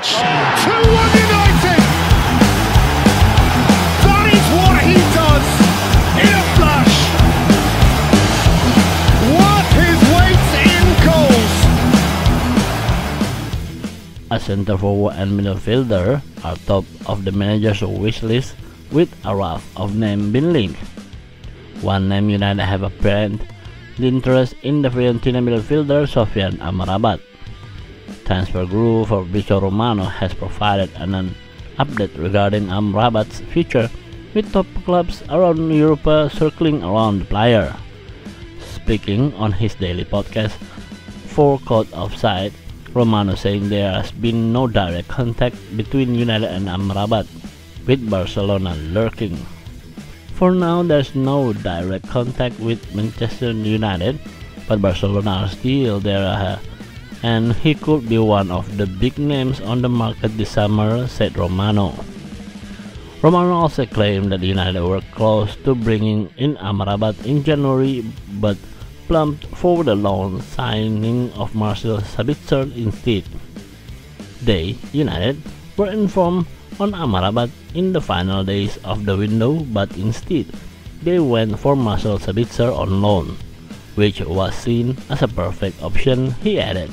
2-1 United! That is what he does in a flash! Worth his weight in coals! A center forward and midfielder are top of the manager's wish list with a raft of names being linked. One name United have apparent interest in the Fiorentina midfielder Sofyan Amrabat. Transfer guru Fabrizio Romano has provided an update regarding Amrabat's future with top clubs around Europe circling around the player. Speaking on his daily podcast, for Caught Offside, Romano saying there has been no direct contact between United and Amrabat, with Barcelona lurking. For now, there's no direct contact with Manchester United, but Barcelona are still there uh, and he could be one of the big names on the market this summer, said Romano. Romano also claimed that United were close to bringing in Amrabat in January, but plumped for the loan signing of Marcel Sabitzer instead. They, United, were informed on Amrabat in the final days of the window, but instead they went for Marcel Sabitzer on loan, which was seen as a perfect option, he added.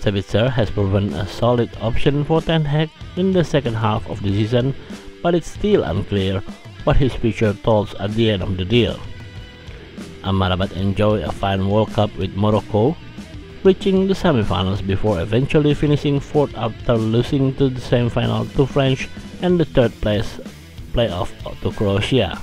Sabitzer has proven a solid option for Ten Hag in the second half of the season, but it's still unclear what his future holds at the end of the deal. Amrabat enjoyed a fine World Cup with Morocco, reaching the semifinals before eventually finishing fourth after losing to the semifinal to French and the third place playoff to Croatia.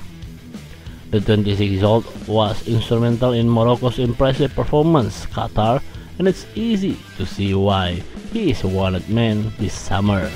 The 26-year-old was instrumental in Morocco's impressive performance Qatar and it's easy to see why he is a wanted man this summer.